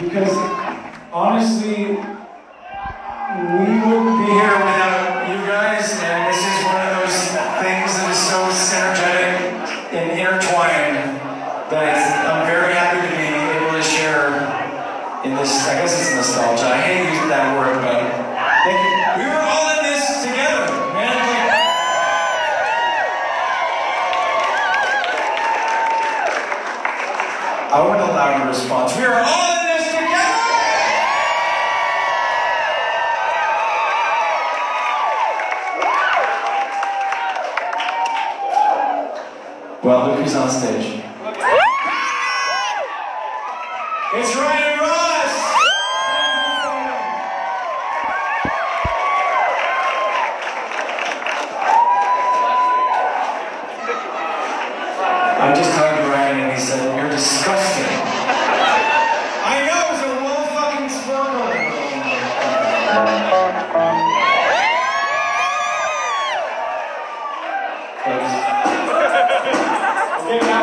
because honestly, we wouldn't be here without you guys, and this is one of those things that is so synergetic and intertwined that I'm very happy to be able to share in this. I guess it's nostalgia. I hate using that word, but we were all in this together. I want a louder response. We are all in Well, look who's on stage. It's Ryan Ross! I just talked to Ryan and he said, you're disgusting. I know, it's a little fucking sperm. Let's give it